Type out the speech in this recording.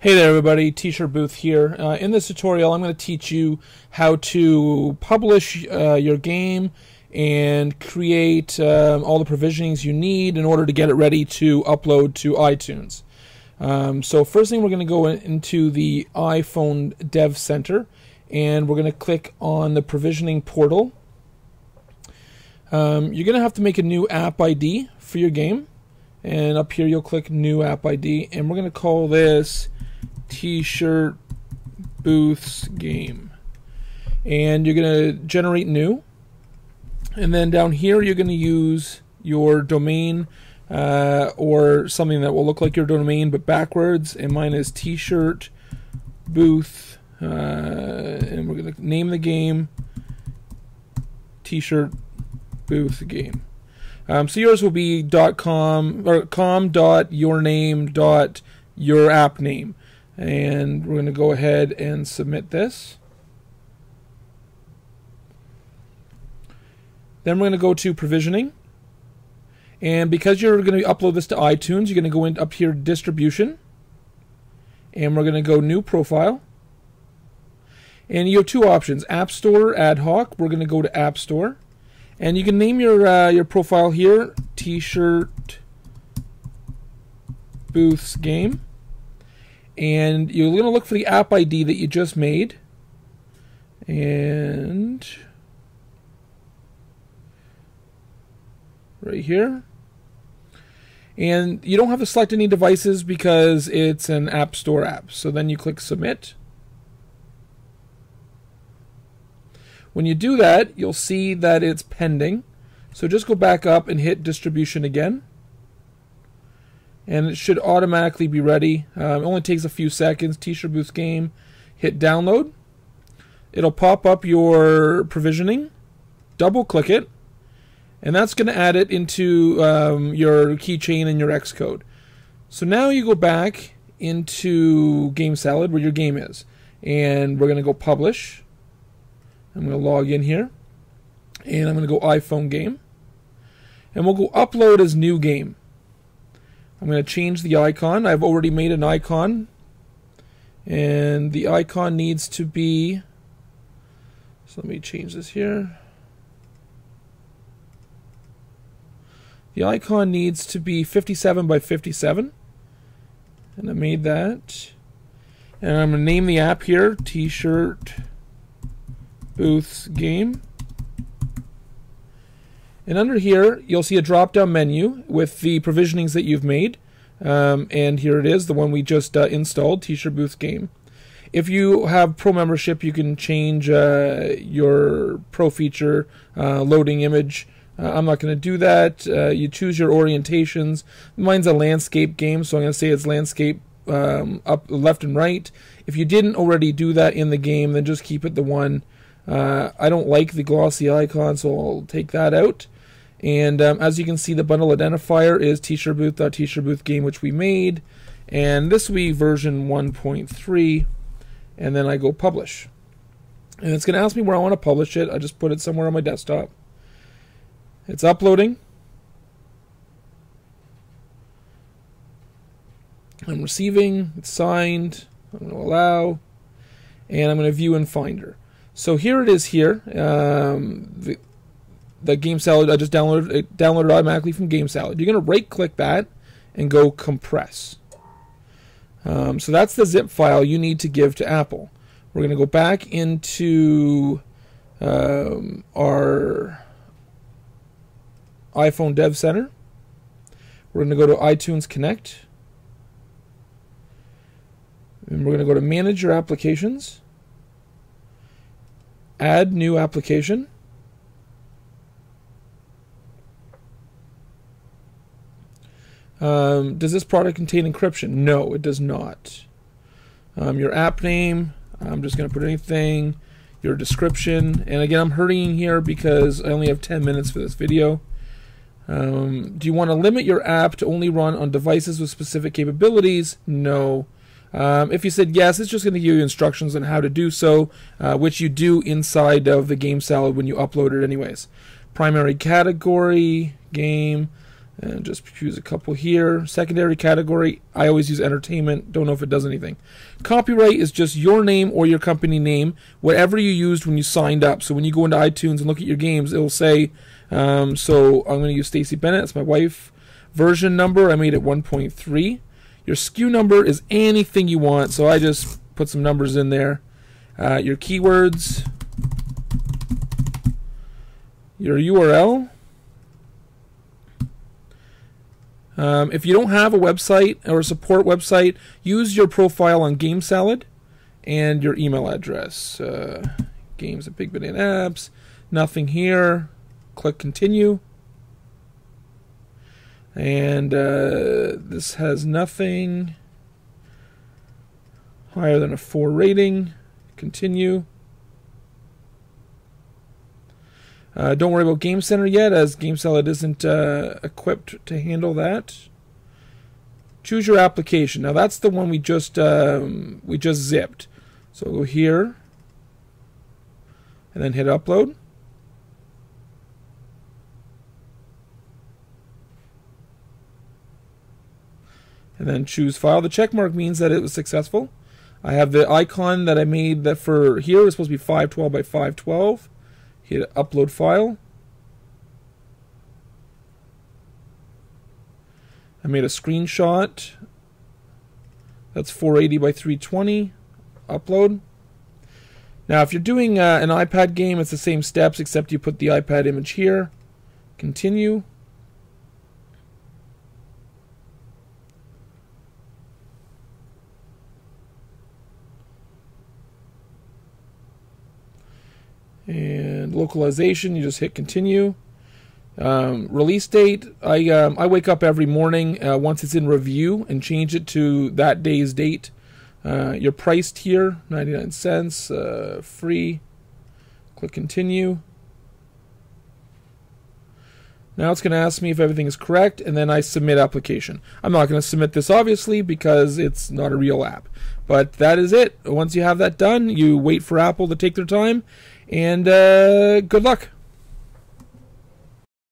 Hey there everybody, T-shirt Booth here. Uh, in this tutorial I'm going to teach you how to publish uh, your game and create um, all the provisionings you need in order to get it ready to upload to iTunes. Um, so first thing we're going to go in, into the iPhone Dev Center and we're going to click on the provisioning portal. Um, you're going to have to make a new app ID for your game and up here you'll click new app ID and we're going to call this t-shirt booths game. And you're going to generate new. And then down here you're going to use your domain uh, or something that will look like your domain but backwards. And mine is t-shirt booth uh, and we're going to name the game t-shirt booth game. Um, so yours will be dot .com or com dot your name dot your app name and we're going to go ahead and submit this. Then we're going to go to provisioning. And because you're going to upload this to iTunes, you're going to go in up here distribution. And we're going to go new profile. And you have two options, App Store, Ad Hoc. We're going to go to App Store. And you can name your uh, your profile here, T-shirt Booths Game and you're going to look for the app ID that you just made. And right here. And you don't have to select any devices because it's an app store app. So then you click submit. When you do that you'll see that it's pending. So just go back up and hit distribution again and it should automatically be ready. Um, it only takes a few seconds. T-shirt Booth game, hit download. It'll pop up your provisioning. Double click it, and that's going to add it into um, your keychain and your Xcode. So now you go back into GameSalad where your game is, and we're going to go publish. I'm going to log in here, and I'm going to go iPhone game, and we'll go upload as new game. I'm going to change the icon. I've already made an icon. And the icon needs to be... So let me change this here. The icon needs to be 57 by 57. And I made that. And I'm going to name the app here, T-shirt Booths Game. And under here, you'll see a drop-down menu with the provisionings that you've made. Um, and here it is, the one we just uh, installed, T-shirt Booth Game. If you have Pro membership, you can change uh, your Pro feature uh, loading image. Uh, I'm not going to do that. Uh, you choose your orientations. Mine's a landscape game, so I'm going to say it's landscape um, up left and right. If you didn't already do that in the game, then just keep it the one. Uh, I don't like the glossy icon, so I'll take that out. And um, as you can see, the bundle identifier is t-shirt booth t-shirt booth game, which we made. And this will be version 1.3. And then I go publish. And it's going to ask me where I want to publish it. I just put it somewhere on my desktop. It's uploading. I'm receiving. It's signed. I'm going to allow. And I'm going to view in Finder. So here it is here. Um, the, the GameSalad I just downloaded it downloaded automatically from GameSalad. You're going to right click that and go compress. Um, so that's the zip file you need to give to Apple. We're going to go back into um, our iPhone Dev Center. We're going to go to iTunes Connect. And we're going to go to Manage Your Applications. Add New Application. Um, does this product contain encryption? No, it does not. Um, your app name, I'm just going to put anything. Your description, and again, I'm hurrying here because I only have 10 minutes for this video. Um, do you want to limit your app to only run on devices with specific capabilities? No. Um, if you said yes, it's just going to give you instructions on how to do so, uh, which you do inside of the GameSalad when you upload it anyways. Primary category, game, And just choose a couple here. Secondary category, I always use entertainment. Don't know if it does anything. Copyright is just your name or your company name, whatever you used when you signed up. So when you go into iTunes and look at your games, it'll say, um, so I'm going to use Stacy Bennett. That's my wife. Version number, I made it 1.3. Your SKU number is anything you want. So I just put some numbers in there. Uh, your keywords, your URL. Um, if you don't have a website or a support website, use your profile on GameSalad and your email address. Uh, games at Big Banana Apps. Nothing here. Click continue. And uh, this has nothing higher than a 4 rating. Continue. Uh, don't worry about Game Center yet, as GameSalad isn't uh, equipped to handle that. Choose your application. Now that's the one we just um, we just zipped. So go here, and then hit upload. And then choose file. The check mark means that it was successful. I have the icon that I made that for here is supposed to be 512 by 512 hit upload file. I made a screenshot. That's 480 by 320. Upload. Now, if you're doing uh, an iPad game, it's the same steps, except you put the iPad image here. Continue. And localization. You just hit continue. Um, release date I, um, I wake up every morning uh, once it's in review and change it to that day's date. Uh, your price tier 99 cents uh, free. Click continue. Now it's going to ask me if everything is correct and then I submit application. I'm not going to submit this obviously because it's not a real app. But that is it. Once you have that done you wait for Apple to take their time and uh, good luck.